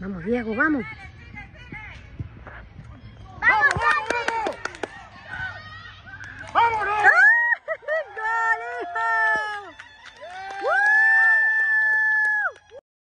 Vamos, Diego, vamos.